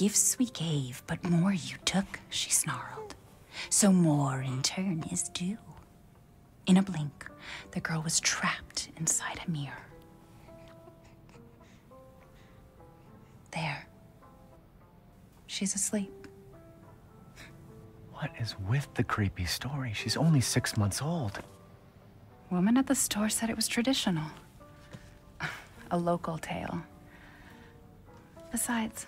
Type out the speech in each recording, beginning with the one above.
Gifts we gave, but more you took, she snarled. So more in turn is due. In a blink, the girl was trapped inside a mirror. There. She's asleep. What is with the creepy story? She's only six months old. Woman at the store said it was traditional. A local tale. Besides,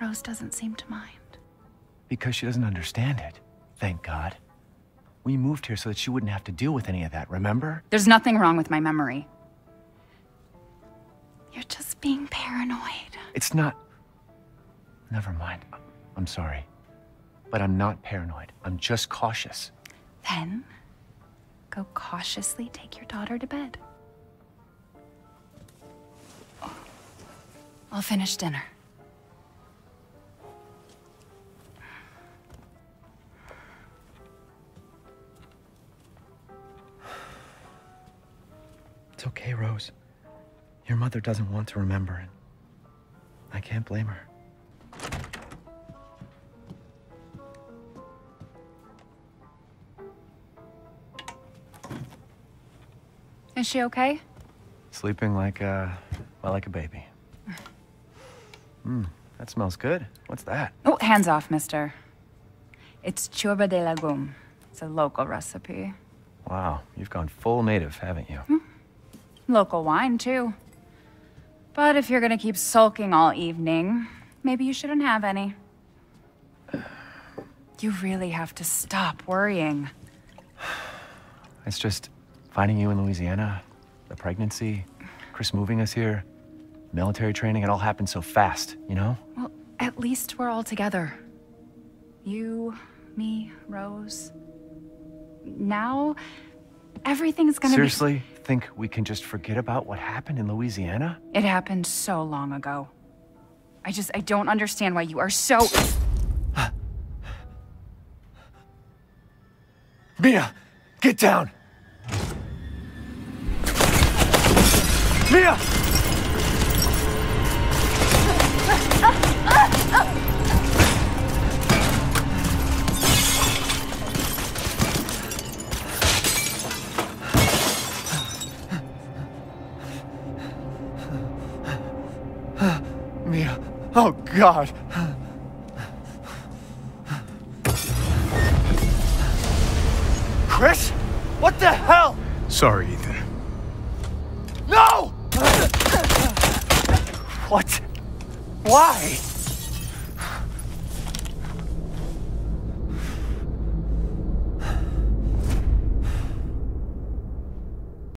Rose doesn't seem to mind. Because she doesn't understand it. Thank God. We moved here so that she wouldn't have to deal with any of that, remember? There's nothing wrong with my memory. You're just being paranoid. It's not. Never mind. I'm sorry. But I'm not paranoid. I'm just cautious. Then, go cautiously take your daughter to bed. I'll finish dinner. It's okay, Rose. Your mother doesn't want to remember it. I can't blame her. Is she okay? Sleeping like a, well, like a baby. Hmm, that smells good. What's that? Oh, hands off, mister. It's ciorbă de legume. It's a local recipe. Wow, you've gone full native, haven't you? Hmm. Local wine, too. But if you're gonna keep sulking all evening, maybe you shouldn't have any. You really have to stop worrying. It's just finding you in Louisiana, the pregnancy, Chris moving us here, military training, it all happened so fast, you know? Well, at least we're all together. You, me, Rose. Now, everything's gonna be Seriously? Think we can just forget about what happened in Louisiana? It happened so long ago. I just, I don't understand why you are so. Mia, get down! Mia! Mia, oh God! Chris? What the hell? Sorry, Ethan. No! What? Why?